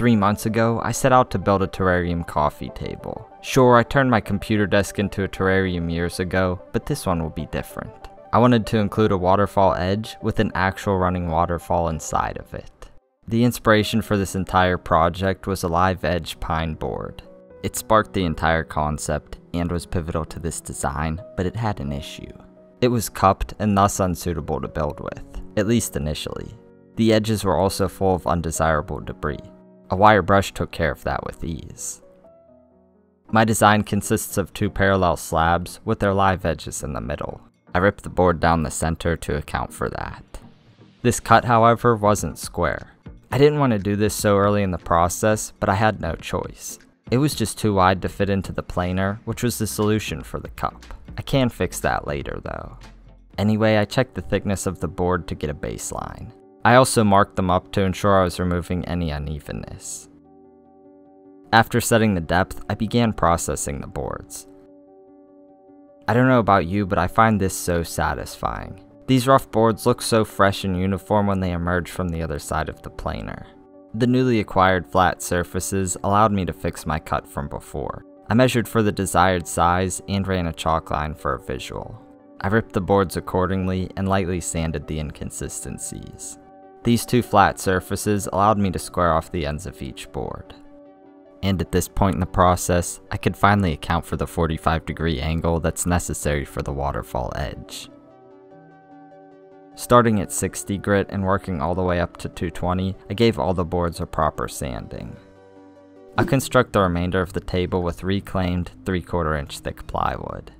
Three months ago, I set out to build a terrarium coffee table. Sure, I turned my computer desk into a terrarium years ago, but this one will be different. I wanted to include a waterfall edge with an actual running waterfall inside of it. The inspiration for this entire project was a live edge pine board. It sparked the entire concept and was pivotal to this design, but it had an issue. It was cupped and thus unsuitable to build with, at least initially. The edges were also full of undesirable debris. A wire brush took care of that with ease. My design consists of two parallel slabs with their live edges in the middle. I ripped the board down the center to account for that. This cut, however, wasn't square. I didn't want to do this so early in the process, but I had no choice. It was just too wide to fit into the planer, which was the solution for the cup. I can fix that later though. Anyway, I checked the thickness of the board to get a baseline. I also marked them up to ensure I was removing any unevenness. After setting the depth, I began processing the boards. I don't know about you, but I find this so satisfying. These rough boards look so fresh and uniform when they emerge from the other side of the planer. The newly acquired flat surfaces allowed me to fix my cut from before. I measured for the desired size and ran a chalk line for a visual. I ripped the boards accordingly and lightly sanded the inconsistencies. These two flat surfaces allowed me to square off the ends of each board and at this point in the process, I could finally account for the 45 degree angle that's necessary for the waterfall edge. Starting at 60 grit and working all the way up to 220, I gave all the boards a proper sanding. I construct the remainder of the table with reclaimed 3 quarter inch thick plywood.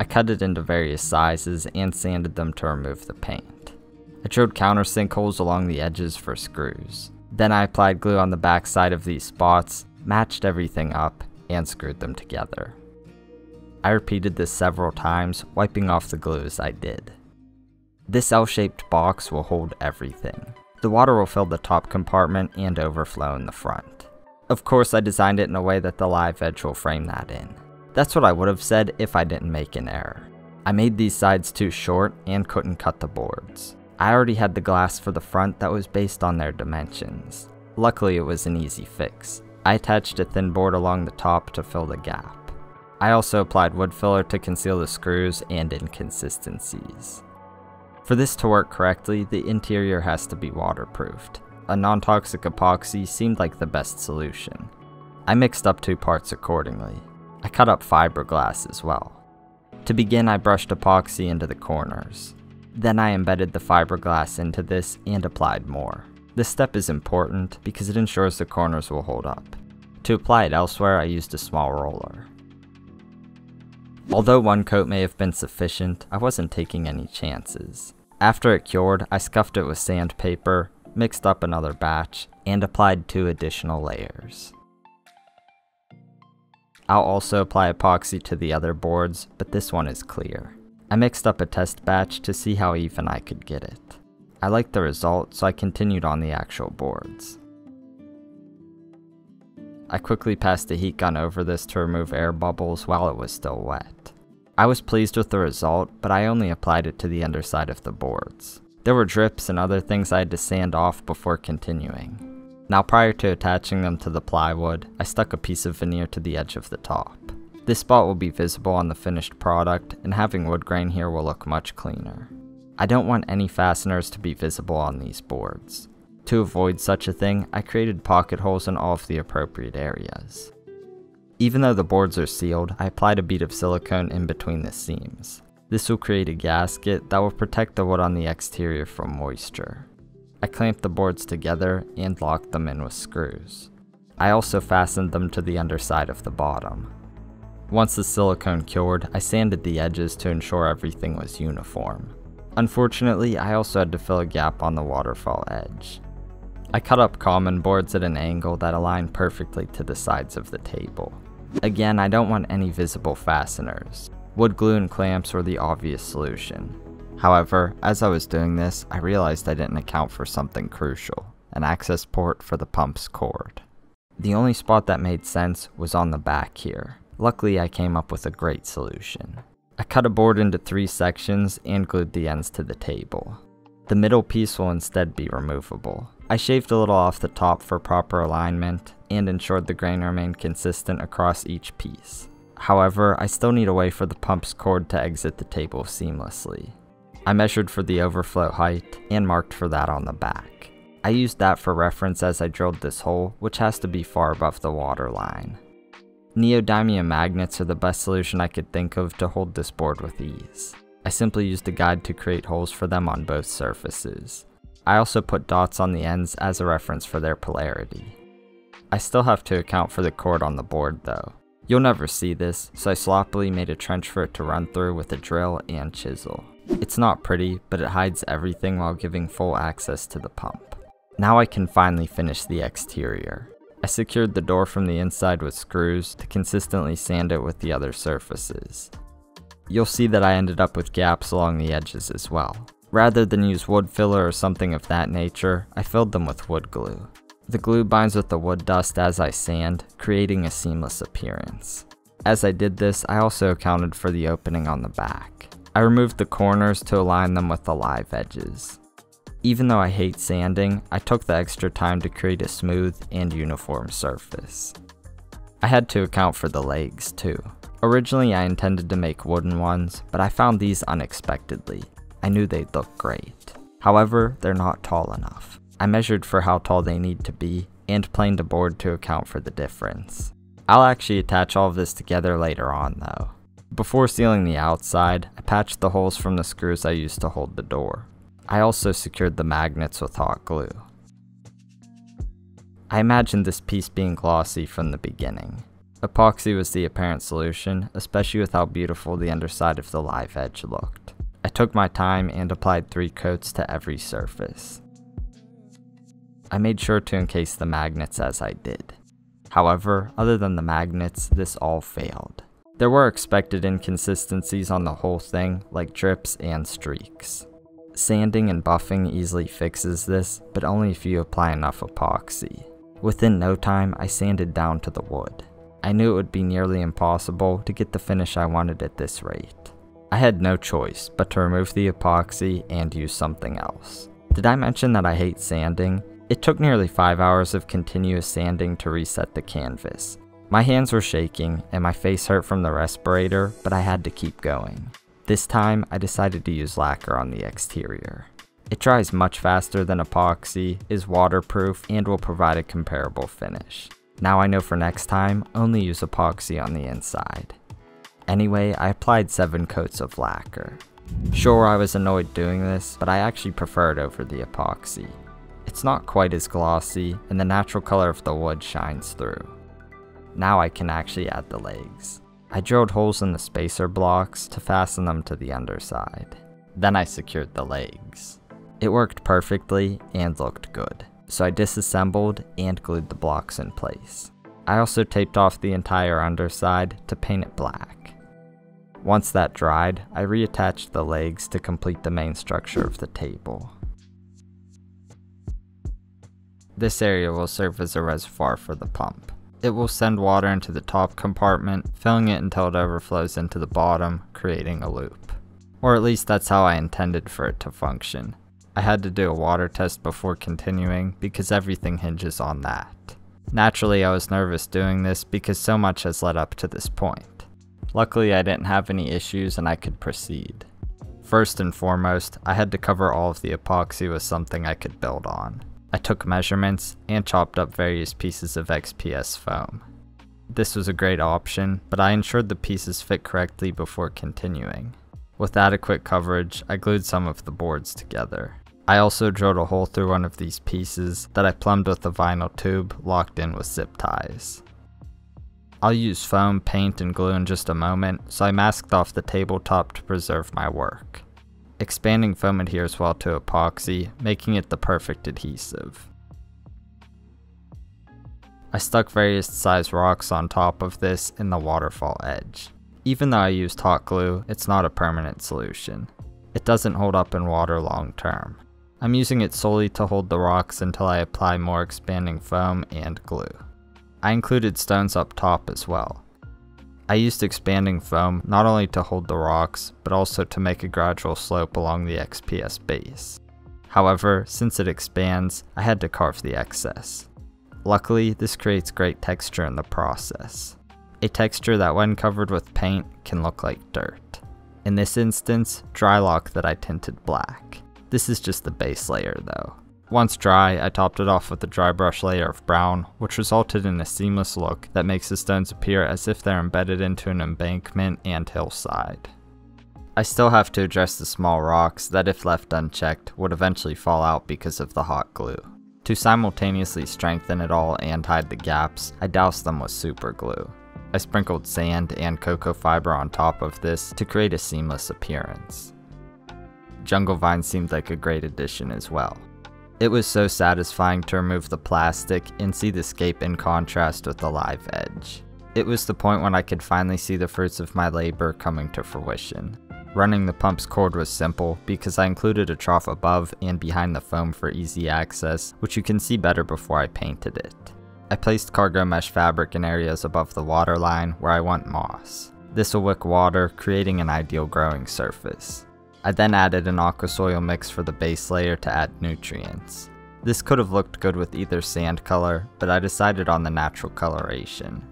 I cut it into various sizes and sanded them to remove the paint. I drilled countersink holes along the edges for screws. Then I applied glue on the back side of these spots matched everything up, and screwed them together. I repeated this several times, wiping off the glue as I did. This L-shaped box will hold everything. The water will fill the top compartment and overflow in the front. Of course I designed it in a way that the live edge will frame that in. That's what I would have said if I didn't make an error. I made these sides too short and couldn't cut the boards. I already had the glass for the front that was based on their dimensions. Luckily it was an easy fix. I attached a thin board along the top to fill the gap. I also applied wood filler to conceal the screws and inconsistencies. For this to work correctly, the interior has to be waterproofed. A non-toxic epoxy seemed like the best solution. I mixed up two parts accordingly. I cut up fiberglass as well. To begin, I brushed epoxy into the corners. Then I embedded the fiberglass into this and applied more. This step is important because it ensures the corners will hold up. To apply it elsewhere, I used a small roller. Although one coat may have been sufficient, I wasn't taking any chances. After it cured, I scuffed it with sandpaper, mixed up another batch, and applied two additional layers. I'll also apply epoxy to the other boards, but this one is clear. I mixed up a test batch to see how even I could get it. I liked the result, so I continued on the actual boards. I quickly passed a heat gun over this to remove air bubbles while it was still wet. I was pleased with the result, but I only applied it to the underside of the boards. There were drips and other things I had to sand off before continuing. Now prior to attaching them to the plywood, I stuck a piece of veneer to the edge of the top. This spot will be visible on the finished product, and having wood grain here will look much cleaner. I don't want any fasteners to be visible on these boards. To avoid such a thing, I created pocket holes in all of the appropriate areas. Even though the boards are sealed, I applied a bead of silicone in between the seams. This will create a gasket that will protect the wood on the exterior from moisture. I clamped the boards together and locked them in with screws. I also fastened them to the underside of the bottom. Once the silicone cured, I sanded the edges to ensure everything was uniform. Unfortunately, I also had to fill a gap on the waterfall edge. I cut up common boards at an angle that aligned perfectly to the sides of the table. Again, I don't want any visible fasteners. Wood glue and clamps were the obvious solution. However, as I was doing this, I realized I didn't account for something crucial, an access port for the pump's cord. The only spot that made sense was on the back here. Luckily, I came up with a great solution. I cut a board into three sections and glued the ends to the table. The middle piece will instead be removable. I shaved a little off the top for proper alignment and ensured the grain remained consistent across each piece. However, I still need a way for the pump's cord to exit the table seamlessly. I measured for the overflow height and marked for that on the back. I used that for reference as I drilled this hole, which has to be far above the water line. Neodymium magnets are the best solution I could think of to hold this board with ease. I simply used a guide to create holes for them on both surfaces. I also put dots on the ends as a reference for their polarity. I still have to account for the cord on the board though. You'll never see this, so I sloppily made a trench for it to run through with a drill and chisel. It's not pretty, but it hides everything while giving full access to the pump. Now I can finally finish the exterior. I secured the door from the inside with screws to consistently sand it with the other surfaces. You'll see that I ended up with gaps along the edges as well. Rather than use wood filler or something of that nature, I filled them with wood glue. The glue binds with the wood dust as I sand, creating a seamless appearance. As I did this, I also accounted for the opening on the back. I removed the corners to align them with the live edges. Even though I hate sanding, I took the extra time to create a smooth and uniform surface. I had to account for the legs too. Originally I intended to make wooden ones, but I found these unexpectedly. I knew they'd look great. However, they're not tall enough. I measured for how tall they need to be, and planed a board to account for the difference. I'll actually attach all of this together later on though. Before sealing the outside, I patched the holes from the screws I used to hold the door. I also secured the magnets with hot glue. I imagined this piece being glossy from the beginning. Epoxy was the apparent solution, especially with how beautiful the underside of the live edge looked. I took my time and applied three coats to every surface. I made sure to encase the magnets as I did. However, other than the magnets, this all failed. There were expected inconsistencies on the whole thing, like drips and streaks. Sanding and buffing easily fixes this, but only if you apply enough epoxy. Within no time, I sanded down to the wood. I knew it would be nearly impossible to get the finish I wanted at this rate. I had no choice but to remove the epoxy and use something else. Did I mention that I hate sanding? It took nearly 5 hours of continuous sanding to reset the canvas. My hands were shaking and my face hurt from the respirator, but I had to keep going. This time, I decided to use lacquer on the exterior. It dries much faster than epoxy, is waterproof, and will provide a comparable finish. Now I know for next time, only use epoxy on the inside. Anyway, I applied 7 coats of lacquer. Sure, I was annoyed doing this, but I actually prefer it over the epoxy. It's not quite as glossy, and the natural color of the wood shines through. Now I can actually add the legs. I drilled holes in the spacer blocks to fasten them to the underside. Then I secured the legs. It worked perfectly and looked good, so I disassembled and glued the blocks in place. I also taped off the entire underside to paint it black. Once that dried, I reattached the legs to complete the main structure of the table. This area will serve as a reservoir for the pump. It will send water into the top compartment, filling it until it overflows into the bottom, creating a loop. Or at least that's how I intended for it to function. I had to do a water test before continuing because everything hinges on that. Naturally I was nervous doing this because so much has led up to this point. Luckily I didn't have any issues and I could proceed. First and foremost, I had to cover all of the epoxy with something I could build on. I took measurements and chopped up various pieces of XPS foam. This was a great option, but I ensured the pieces fit correctly before continuing. With adequate coverage, I glued some of the boards together. I also drilled a hole through one of these pieces that I plumbed with a vinyl tube locked in with zip ties. I'll use foam, paint, and glue in just a moment, so I masked off the tabletop to preserve my work. Expanding foam adheres well to epoxy, making it the perfect adhesive. I stuck various size rocks on top of this in the waterfall edge. Even though I used hot glue, it's not a permanent solution. It doesn't hold up in water long term. I'm using it solely to hold the rocks until I apply more expanding foam and glue. I included stones up top as well. I used expanding foam not only to hold the rocks, but also to make a gradual slope along the XPS base. However, since it expands, I had to carve the excess. Luckily, this creates great texture in the process. A texture that when covered with paint can look like dirt. In this instance, Drylok that I tinted black. This is just the base layer though. Once dry, I topped it off with a dry brush layer of brown, which resulted in a seamless look that makes the stones appear as if they're embedded into an embankment and hillside. I still have to address the small rocks that if left unchecked would eventually fall out because of the hot glue. To simultaneously strengthen it all and hide the gaps, I doused them with super glue. I sprinkled sand and cocoa fiber on top of this to create a seamless appearance. Jungle Vine seemed like a great addition as well. It was so satisfying to remove the plastic and see the scape in contrast with the live edge. It was the point when I could finally see the fruits of my labor coming to fruition. Running the pump's cord was simple because I included a trough above and behind the foam for easy access, which you can see better before I painted it. I placed cargo mesh fabric in areas above the water line where I want moss. This will wick water, creating an ideal growing surface. I then added an aqua soil mix for the base layer to add nutrients. This could have looked good with either sand color, but I decided on the natural coloration.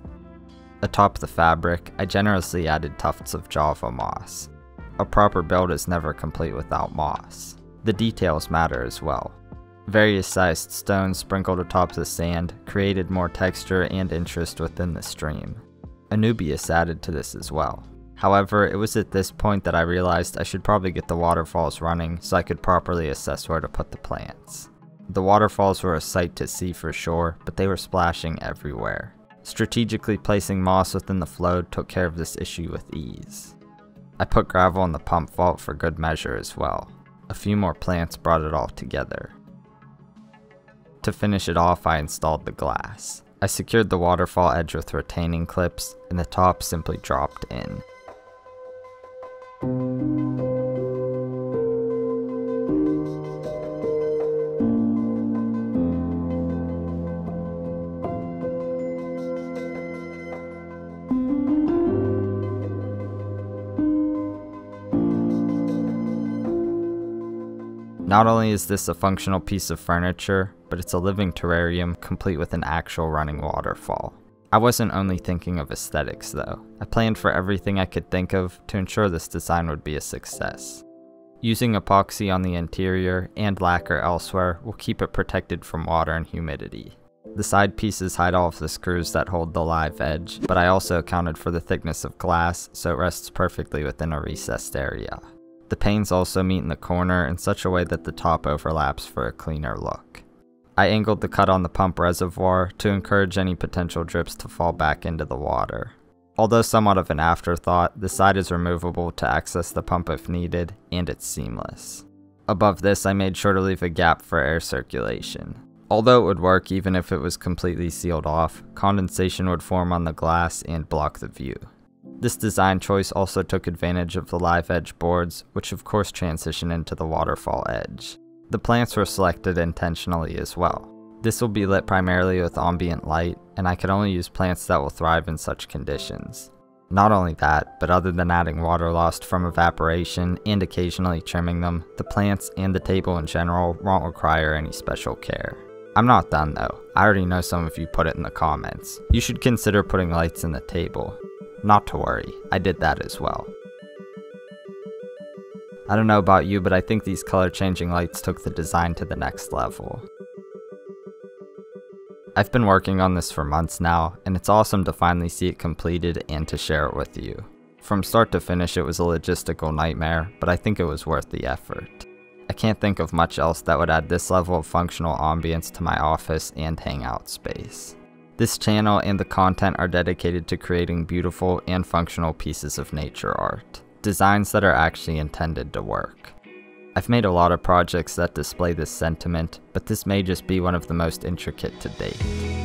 Atop the fabric, I generously added tufts of java moss. A proper build is never complete without moss. The details matter as well. Various sized stones sprinkled atop the sand created more texture and interest within the stream. Anubias added to this as well. However, it was at this point that I realized I should probably get the waterfalls running so I could properly assess where to put the plants. The waterfalls were a sight to see for sure, but they were splashing everywhere. Strategically placing moss within the flow took care of this issue with ease. I put gravel in the pump vault for good measure as well. A few more plants brought it all together. To finish it off, I installed the glass. I secured the waterfall edge with retaining clips, and the top simply dropped in. Not only is this a functional piece of furniture, but it's a living terrarium complete with an actual running waterfall. I wasn't only thinking of aesthetics though, I planned for everything I could think of to ensure this design would be a success. Using epoxy on the interior and lacquer elsewhere will keep it protected from water and humidity. The side pieces hide all of the screws that hold the live edge, but I also accounted for the thickness of glass so it rests perfectly within a recessed area. The panes also meet in the corner in such a way that the top overlaps for a cleaner look. I angled the cut on the pump reservoir to encourage any potential drips to fall back into the water. Although somewhat of an afterthought, the side is removable to access the pump if needed, and it's seamless. Above this, I made sure to leave a gap for air circulation. Although it would work even if it was completely sealed off, condensation would form on the glass and block the view. This design choice also took advantage of the live edge boards, which of course transition into the waterfall edge. The plants were selected intentionally as well. This will be lit primarily with ambient light, and I can only use plants that will thrive in such conditions. Not only that, but other than adding water lost from evaporation and occasionally trimming them, the plants and the table in general won't require any special care. I'm not done though, I already know some of you put it in the comments. You should consider putting lights in the table. Not to worry, I did that as well. I don't know about you, but I think these color changing lights took the design to the next level. I've been working on this for months now, and it's awesome to finally see it completed and to share it with you. From start to finish it was a logistical nightmare, but I think it was worth the effort. I can't think of much else that would add this level of functional ambience to my office and hangout space. This channel and the content are dedicated to creating beautiful and functional pieces of nature art. Designs that are actually intended to work. I've made a lot of projects that display this sentiment, but this may just be one of the most intricate to date.